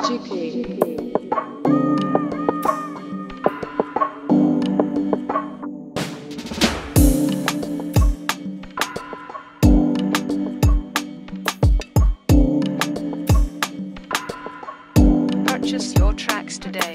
Purchase your tracks today.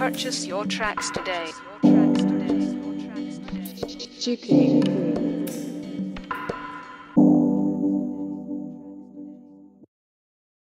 Purchase your tracks today. Juki.